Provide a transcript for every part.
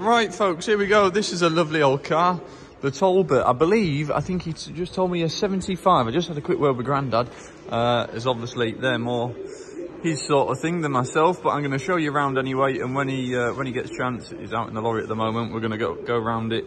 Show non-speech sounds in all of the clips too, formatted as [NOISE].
Right, folks, here we go. This is a lovely old car. The Talbot, I believe, I think he just told me a 75. I just had a quick word with Grandad. Uh, is obviously they're more his sort of thing than myself, but I'm going to show you around anyway. And when he uh, when he gets chance, he's out in the lorry at the moment. We're going to go go around it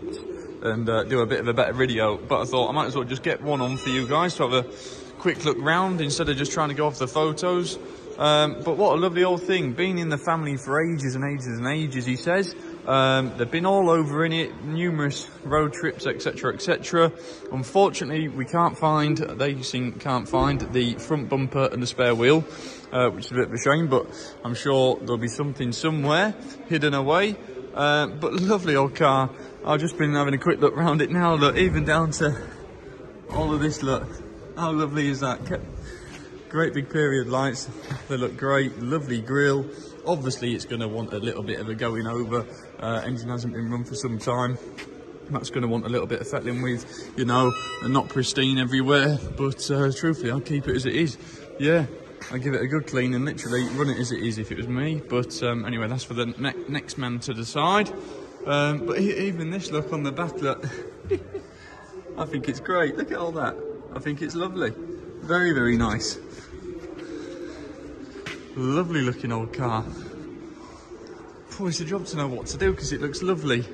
and uh, do a bit of a better video. But I thought I might as well just get one on for you guys to have a quick look round instead of just trying to go off the photos. Um, but what a lovely old thing. Been in the family for ages and ages and ages, he says. Um, they've been all over in it, numerous road trips, etc., etc. Unfortunately, we can't find, they seem can't find the front bumper and the spare wheel, uh, which is a bit of a shame, but I'm sure there'll be something somewhere hidden away. Uh, but lovely old car. I've just been having a quick look around it now. Look, even down to all of this. Look, how lovely is that? Great big period lights. They look great. Lovely grill. Obviously, it's going to want a little bit of a going over. Uh, engine hasn't been run for some time. That's going to want a little bit of fettling with, you know, and not pristine everywhere. But uh, truthfully, I'll keep it as it is. Yeah, I give it a good clean and literally run it as it is if it was me. But um, anyway, that's for the ne next man to decide. Um, but even this look on the back, look, [LAUGHS] I think it's great. Look at all that. I think it's lovely. Very, very nice. Lovely looking old car. Oh, it's a job to know what to do because it looks lovely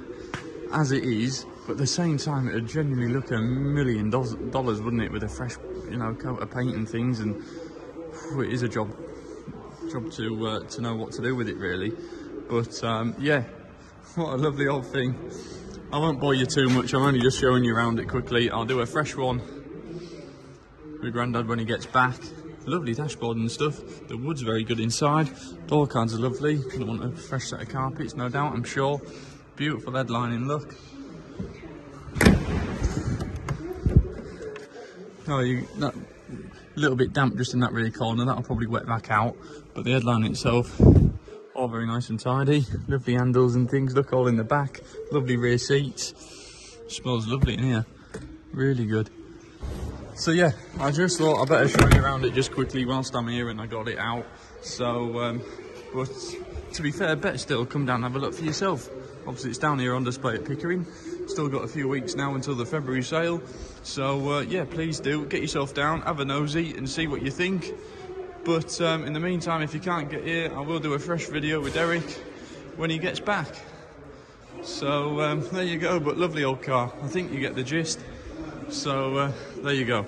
as it is, but at the same time it would genuinely look a million dollars, wouldn't it, with a fresh, you know, coat of paint and things, and it is a job, job to uh, to know what to do with it really. But um, yeah, [LAUGHS] what a lovely old thing. I won't bore you too much. I'm only just showing you around it quickly. I'll do a fresh one with Grandad when he gets back lovely dashboard and stuff. The wood's very good inside. Door cards are lovely. Gonna want a fresh set of carpets, no doubt, I'm sure. Beautiful headlining look. Oh, you that a little bit damp just in that rear corner. That'll probably wet back out. But the headline itself, all very nice and tidy. Lovely handles and things. Look all in the back. Lovely rear seats. Smells lovely in here. Really good. So yeah, I just thought I better show you around it just quickly whilst I'm here and I got it out. So, um, but to be fair, better still come down and have a look for yourself. Obviously it's down here on display at Pickering. Still got a few weeks now until the February sale. So uh, yeah, please do get yourself down, have a nosy and see what you think. But um, in the meantime, if you can't get here, I will do a fresh video with Derek when he gets back. So um, there you go, but lovely old car. I think you get the gist. So uh, there you go.